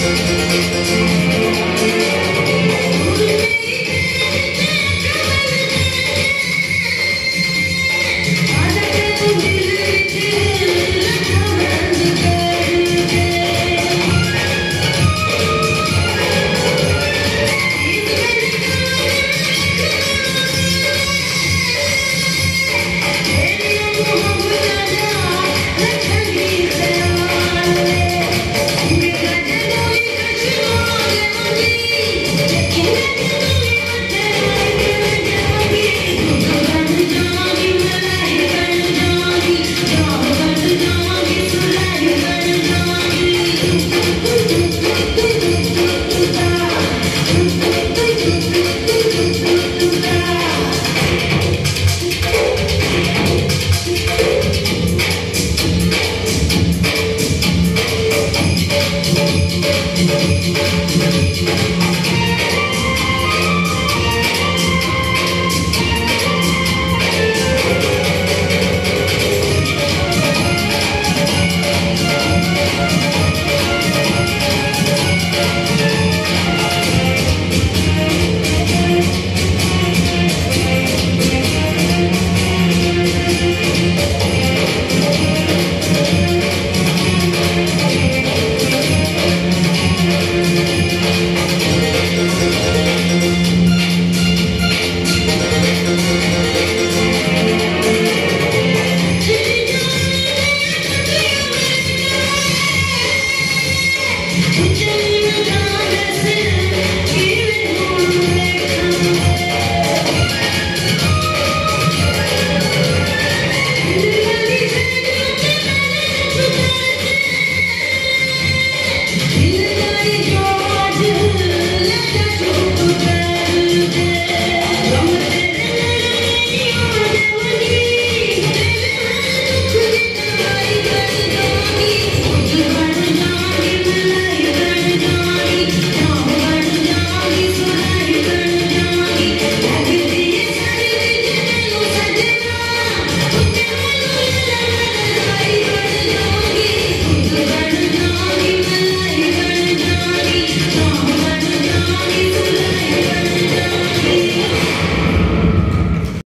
Música